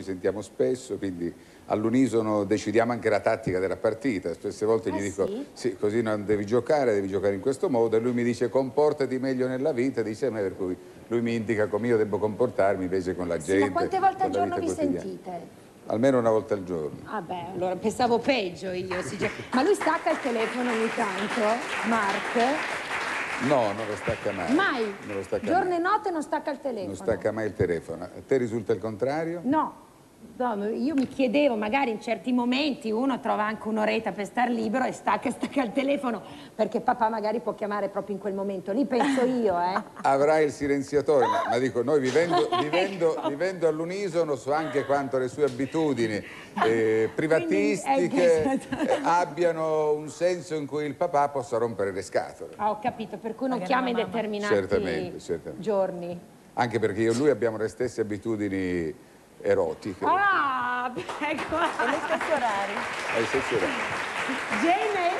Ci sentiamo spesso, quindi all'unisono decidiamo anche la tattica della partita. Spesse volte gli Ah, dico, sì? sì, così non devi giocare, devi giocare in questo modo. E lui mi dice, comportati meglio nella vita, dice a me, per cui lui mi indica come io devo comportarmi invece con la Sì, gente. ma quante volte al giorno vi sentite? Almeno una volta al giorno. Vabbè, allora pensavo peggio io. Ma lui stacca il telefono ogni tanto, Mark? No, non lo stacca mai. Mai? Non lo stacca Giorno mai. e notte non stacca il telefono? Non stacca mai il telefono. A te risulta il contrario? No. No, io mi chiedevo, magari in certi momenti uno trova anche un'oretta per star libero e stacca stacca il telefono, perché papà magari può chiamare proprio in quel momento lì, penso io, eh. Avrai il silenziatore, ma, ma dico, noi vivendo, vivendo- Ecco. vivendo all'unisono so anche quanto le sue abitudini eh, privatistiche Quindi, eh, eh, abbiano un senso in cui il papà possa rompere le scatole. Ah, ho capito, per cui non Magari chiama in determinati Certamente, certamente. giorni. Anche perché io e lui abbiamo le stesse abitudini erotiche. Ah, ecco. E gli stessi orari. Ai stessi orari. Jamie,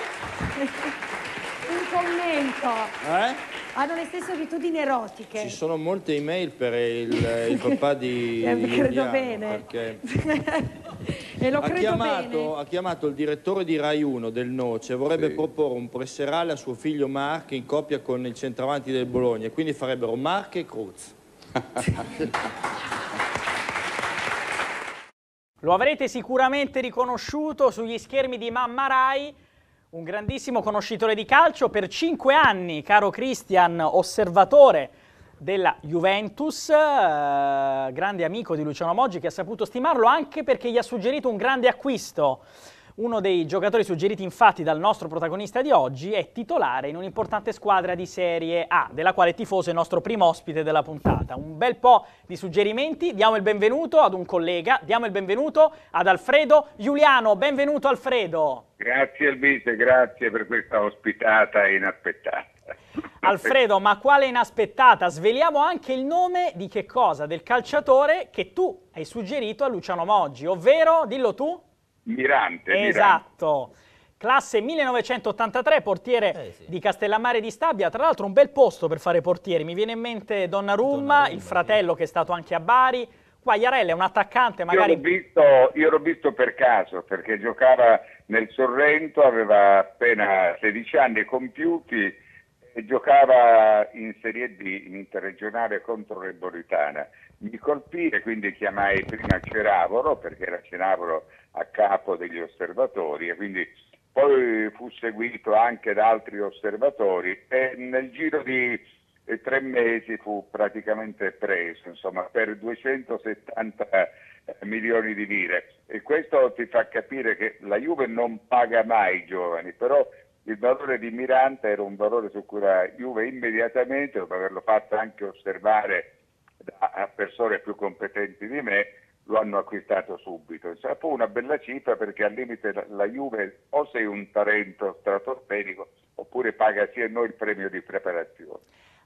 un commento. Eh? Hanno le stesse abitudini erotiche. Ci sono molte email per il, il papà di Eh, credo Giuliano, bene. perché e lo ha credo chiamato, bene. ha chiamato il direttore di Rai 1 del Noce, vorrebbe Sì. proporre un presserale a suo figlio Mark in coppia con il centravanti del Bologna, e quindi farebbero Mark e Cruz. Lo avrete sicuramente riconosciuto sugli schermi di Mamma Rai, un grandissimo conoscitore di calcio per cinque anni, caro Christian, osservatore della Juventus, eh, grande amico di Luciano Moggi che ha saputo stimarlo anche perché gli ha suggerito un grande acquisto. Uno dei giocatori suggeriti infatti dal nostro protagonista di oggi è titolare in un'importante squadra di Serie A, della quale tifoso è il nostro primo ospite della puntata. Un bel po' di suggerimenti, diamo il benvenuto ad un collega, diamo il benvenuto ad Alfredo Giuliano. Benvenuto Alfredo! Grazie Alvise, grazie per questa ospitata inaspettata. Alfredo, ma quale inaspettata? Sveliamo anche il nome di che cosa? Del calciatore che tu hai suggerito a Luciano Moggi, ovvero, dillo tu? Mirante, Mirante. Esatto. Classe 1983, portiere Eh, sì. di Castellammare di Stabia, tra l'altro un bel posto per fare portieri. Mi viene in mente Donnarumma, Donnarumma, il fratello che è stato anche a Bari. Quagliarella è un attaccante, Io l'ho, magari visto, io l'ho visto per caso perché giocava nel Sorrento, aveva appena 16 anni compiuti e giocava in Serie D, in interregionale contro l'Eboritana. Mi colpì e quindi chiamai prima Ceravolo perché era Ceravolo a capo degli osservatori e quindi poi fu seguito anche da altri osservatori e nel giro di eh, tre mesi fu praticamente preso, insomma, per 270 eh, milioni di lire. E questo ti fa capire che la Juve non paga mai i giovani, però il valore di Mirante era un valore su cui la Juve immediatamente, dopo averlo fatto anche osservare da a persone più competenti di me, lo hanno acquistato subito. Insomma, fu una bella cifra perché al limite la, la Juve o sei un talento stratosferico oppure paga sia noi il premio di preparazione.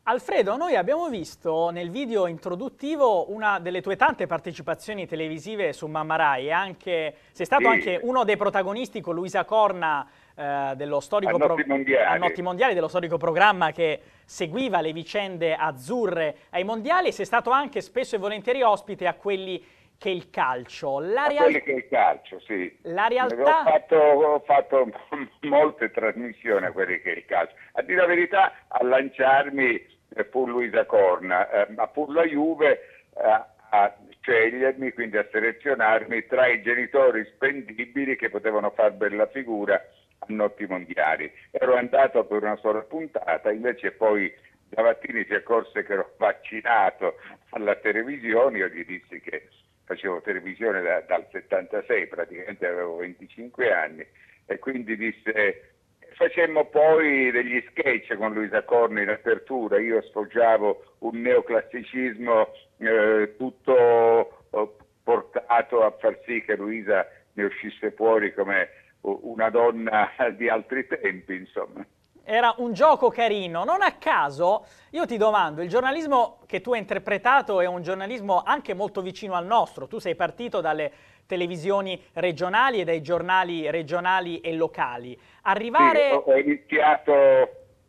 Alfredo, noi abbiamo visto nel video introduttivo una delle tue tante partecipazioni televisive su Mamma Rai anche, sei stato Sì. anche uno dei protagonisti con Luisa Corna eh, dello storico A Notti Mondiali. a Notti Mondiali, dello storico programma che seguiva le vicende azzurre ai mondiali e sei stato anche spesso e volentieri ospite a quelli che il calcio. La A real- quelli che il calcio, sì. La Ho realtà... fatto, ho fatto molte trasmissioni a quelli che il calcio. A dire la verità, a lanciarmi eh, fu Luisa Corna, eh, ma fu la Juve eh, a scegliermi, quindi a selezionarmi tra i genitori spendibili che potevano far bella figura a notti mondiali. Ero andato per una sola puntata, invece poi Gavattini si accorse che ero vaccinato alla televisione, io gli dissi che facevo televisione da- dal 76, praticamente avevo 25 anni, e quindi disse Facemmo poi degli sketch con Luisa Corni in apertura, io sfoggiavo un neoclassicismo eh, tutto eh, portato a far sì che Luisa ne uscisse fuori come una donna di altri tempi, insomma. Era un gioco carino. Non a caso, io ti domando, il giornalismo che tu hai interpretato è un giornalismo anche molto vicino al nostro. Tu sei partito dalle televisioni regionali e dai giornali regionali e locali. Arrivare... Sì, ho, iniziato,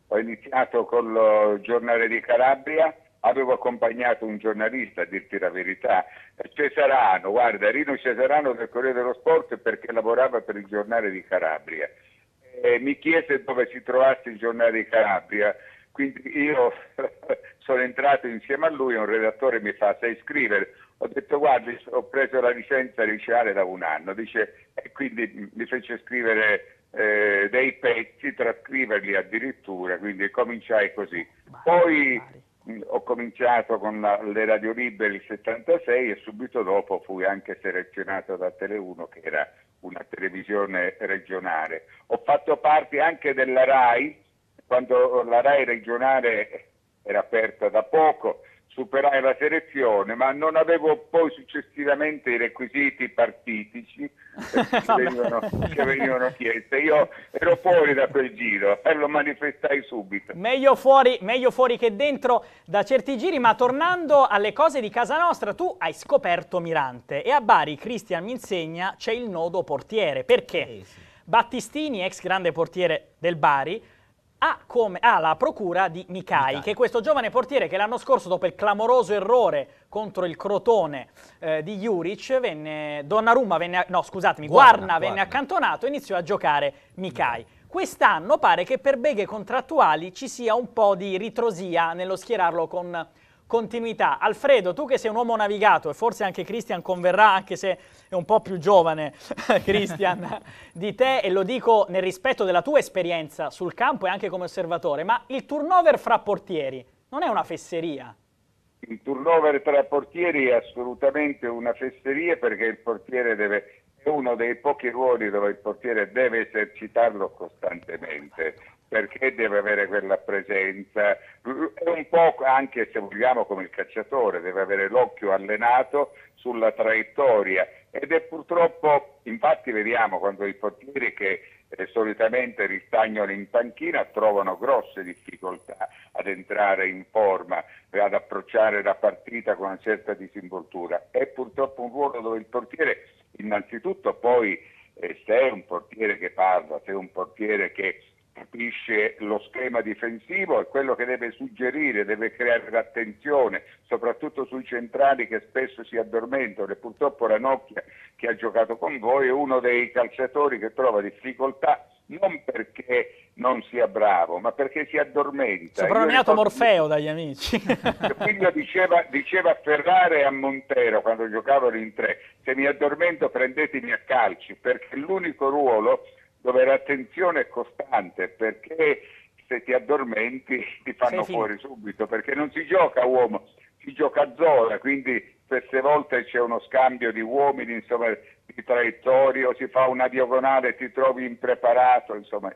ho iniziato col eh, giornale di Calabria, avevo accompagnato un giornalista, a dirti la verità, Cesarano, guarda, Rino Cesarano del Corriere dello Sport perché lavorava per il giornale di Calabria. E mi chiese dove si trovasse il giornale di Calabria, quindi io sono entrato insieme a lui, un redattore mi fa, sai scrivere? Ho detto guardi, ho preso la licenza liceale da un anno, dice, e quindi mi fece scrivere eh, dei pezzi, trascriverli addirittura, quindi cominciai così. Poi ho cominciato con la, le radio libere il 76 e subito dopo fui anche selezionato da Tele1 che era una televisione regionale. Ho fatto parte anche della RAI, quando la RAI regionale era aperta da poco, superai la selezione, ma non avevo poi successivamente i requisiti partitici che venivano, che venivano chiesti. Io ero fuori da quel giro e lo manifestai subito. Meglio fuori, meglio fuori che dentro da certi giri, ma tornando alle cose di casa nostra, tu hai scoperto Mirante e a Bari, Cristian mi insegna, c'è il nodo portiere. Perché? Battistini, ex grande portiere del Bari, ha, come, ha la procura di Mikai, che è questo giovane portiere che l'anno scorso, dopo il clamoroso errore contro il Crotone eh, di Juric, venne, Donnarumma venne, no scusatemi, Guarna, Guarna, venne Guarna. accantonato e iniziò a giocare Mikai. Quest'anno pare che per beghe contrattuali ci sia un po' di ritrosia nello schierarlo con continuità. Alfredo, tu che sei un uomo navigato e forse anche Christian converrà, anche se è un po' più giovane, Christian, di te, e lo dico nel rispetto della tua esperienza sul campo e anche come osservatore, ma il turnover fra portieri non è una fesseria? Il turnover tra portieri è assolutamente una fesseria perché il portiere deve, è uno dei pochi ruoli dove il portiere deve esercitarlo costantemente perché deve avere quella presenza. È un po' anche, se vogliamo, come il cacciatore, deve avere l'occhio allenato sulla traiettoria ed è purtroppo, infatti vediamo quando i portieri che eh, solitamente ristagnano in panchina trovano grosse difficoltà ad entrare in forma e ad approcciare la partita con una certa disinvoltura. È purtroppo un ruolo dove il portiere innanzitutto poi eh, se è un portiere che parla, se è un portiere che capisce lo schema difensivo è quello che deve suggerire, deve creare l'attenzione, soprattutto sui centrali che spesso si addormentano e purtroppo Ranocchia che ha giocato con voi è uno dei calciatori che trova difficoltà non perché non sia bravo, ma perché si addormenta. Soprannominato Morfeo dagli amici. Figlio diceva, diceva a Ferrara e a Montero quando giocavano in tre, se mi addormento prendetemi a calci, perché l'unico ruolo dove l'attenzione è costante, perché se ti addormenti ti fanno Sei finito. fuori subito, perché non si gioca a uomo, si gioca a zona, quindi queste volte c'è uno scambio di uomini, insomma, di traiettorie, o si fa una diagonale e ti trovi impreparato, insomma.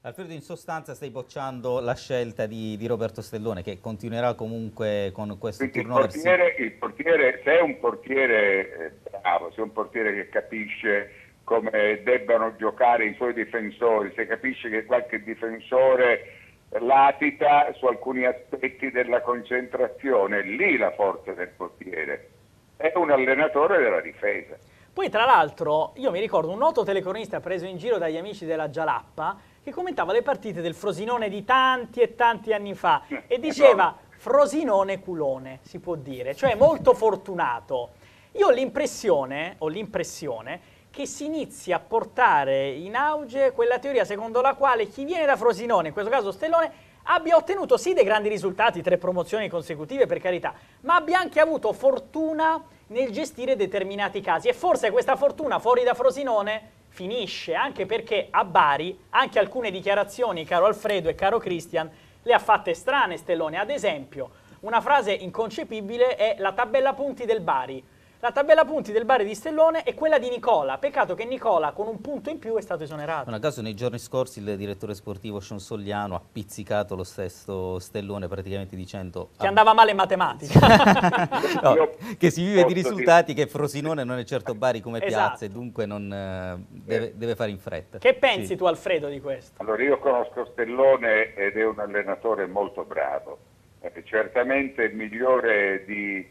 Alfredo, in sostanza stai bocciando la scelta di, di Roberto Stellone che continuerà comunque con questo Quindi il portiere, il portiere, se è un portiere eh, bravo, se è un portiere che capisce come debbano giocare i suoi difensori, se capisce che qualche difensore latita su alcuni aspetti della concentrazione, lì la forza del portiere. È un allenatore della difesa. Poi, tra l'altro, io mi ricordo un noto telecronista preso in giro dagli amici della Gialappa che commentava le partite del Frosinone di tanti e tanti anni fa e diceva Frosinone culone, si può dire, cioè molto fortunato. Io ho l'impressione, ho l'impressione che si inizi a portare in auge quella teoria secondo la quale chi viene da Frosinone, in questo caso Stellone, abbia ottenuto sì dei grandi risultati, tre promozioni consecutive per carità, ma abbia anche avuto fortuna nel gestire determinati casi e forse questa fortuna fuori da Frosinone finisce anche perché a Bari anche alcune dichiarazioni, caro Alfredo e caro Christian, le ha fatte strane Stellone. Ad esempio, una frase inconcepibile è la tabella punti del Bari. La tabella punti del Bari di Stellone è quella di Nicola. Peccato che Nicola con un punto in più è stato esonerato. Non a caso nei giorni scorsi il direttore sportivo Sean Sogliano ha pizzicato lo stesso Stellone praticamente dicendo Che "Ah, andava male in matematica. no, Io che si vive di risultati, che Frosinone non è certo Bari come Esatto. piazza e dunque non, eh, deve, deve fare in fretta. che pensi Sì. tu Alfredo di questo? Allora io conosco Stellone ed è un allenatore molto bravo, è certamente il migliore di,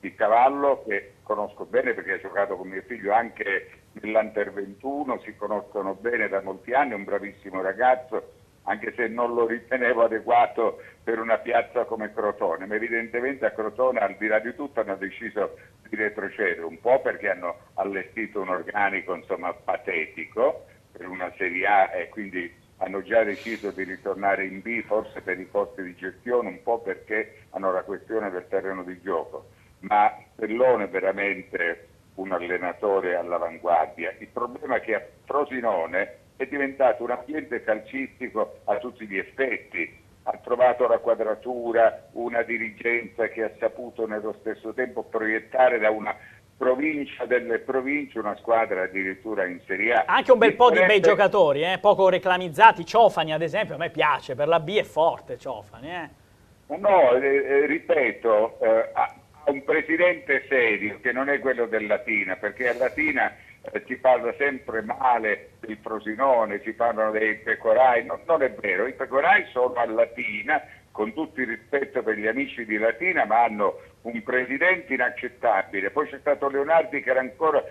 di Cavallo che conosco bene perché ha giocato con mio figlio anche nell'Unter 21, si conoscono bene da molti anni, è un bravissimo ragazzo, anche se non lo ritenevo adeguato per una piazza come Crotone, ma evidentemente a Crotone al di là di tutto hanno deciso di retrocedere, un po' perché hanno allestito un organico insomma, patetico per una Serie A e quindi hanno già deciso di ritornare in B, forse per i costi di gestione, un po' perché hanno la questione del terreno di gioco, ma Stellone è veramente un allenatore all'avanguardia. Il problema è che a Frosinone è diventato un ambiente calcistico a tutti gli effetti, ha trovato la quadratura, una dirigenza che ha saputo nello stesso tempo proiettare da una provincia delle province una squadra addirittura in Serie A. Anche un bel po' di bei giocatori, eh? poco reclamizzati, Ciofani ad esempio, a me piace, per la B è forte Ciofani. Eh? No, eh, eh, ripeto, eh, un presidente serio che non è quello del Latina, perché a Latina eh, si parla sempre male del Frosinone, si parlano dei pecorai, no, non è vero, i pecorai sono a Latina, con tutto il rispetto per gli amici di Latina, ma hanno un presidente inaccettabile. Poi c'è stato Leonardi che era ancora...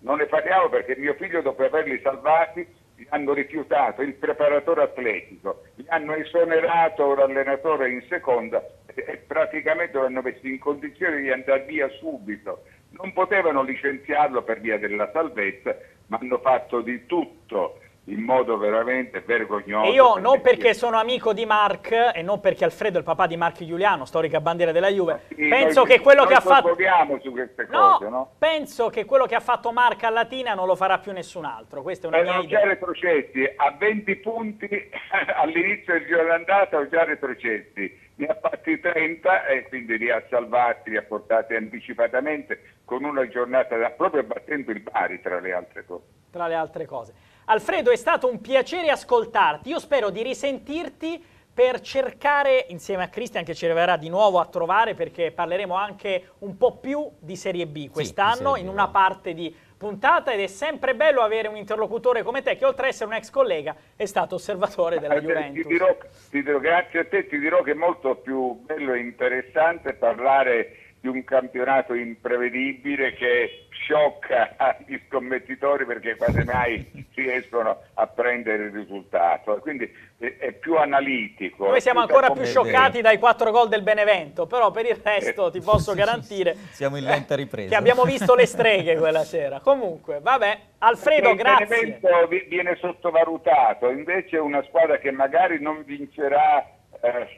Non ne parliamo perché mio figlio dopo averli salvati gli hanno rifiutato il preparatore atletico, gli hanno esonerato l'allenatore in seconda e praticamente lo hanno messo in condizione di andare via subito. Non potevano licenziarlo per via della salvezza, ma hanno fatto di tutto in modo veramente vergognoso. E io non perché sono amico di Mark e non perché Alfredo è il papà di Mark Giuliano, storica bandiera della Juve, sì, penso noi, che quello che ha fatto su queste cose, no, penso che quello che ha fatto Mark a Latina non lo farà più nessun altro. Questa è una Erano mia idea. già retrocessi a 20 punti all'inizio del giro d'andata ho già retrocessi. Ne ha fatti 30 e quindi li ha salvati, li ha portati anticipatamente con una giornata da, proprio battendo il pari tra le altre cose. Tra le altre cose. Alfredo, è stato un piacere ascoltarti. Io spero di risentirti per cercare, insieme a Cristian che ci arriverà di nuovo a trovare, perché parleremo anche un po' più di Serie B quest'anno, sì, in una parte di puntata ed è sempre bello avere un interlocutore come te che oltre ad essere un ex collega è stato osservatore della Juventus. Ti dirò, ti dirò, grazie a te, ti dirò che è molto più bello e interessante parlare di un campionato imprevedibile che sciocca gli scommettitori perché quasi mai riescono a prendere il risultato. Quindi è più analitico. Noi siamo ancora più scioccati dai quattro gol del Benevento, però per il resto ti posso garantire siamo in lenta ripresa. che abbiamo visto le streghe quella sera. Comunque, vabbè, Alfredo, grazie. Il Benevento viene sottovalutato, invece è una squadra che magari non vincerà eh,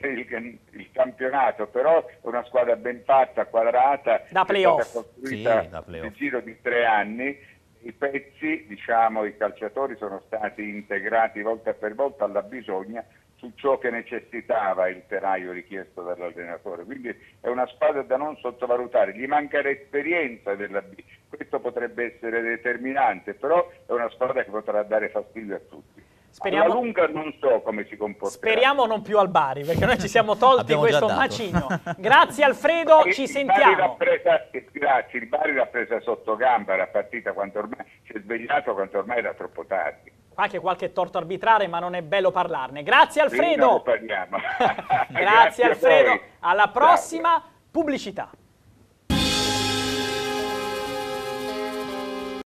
il, il, campionato, però è una squadra ben fatta, quadrata, da playoff. costruita sì, da play nel giro di tre anni. I pezzi, diciamo, i calciatori sono stati integrati volta per volta alla bisogna su ciò che necessitava il telaio richiesto dall'allenatore. Quindi è una squadra da non sottovalutare, gli manca l'esperienza della B, questo potrebbe essere determinante, però è una squadra che potrà dare fastidio a tutti. Speriamo, Alla lunga non so come si comporterà. Speriamo non più al Bari, perché noi ci siamo tolti questo macigno. Grazie Alfredo, ci il sentiamo. Presa, grazie, il Bari l'ha presa sotto gamba la partita quanto ormai si è svegliato quanto ormai era troppo tardi. Anche qualche torto arbitrale, ma non è bello parlarne. Grazie Alfredo. Sì, parliamo. grazie, grazie Alfredo. Alla prossima Ciao. pubblicità.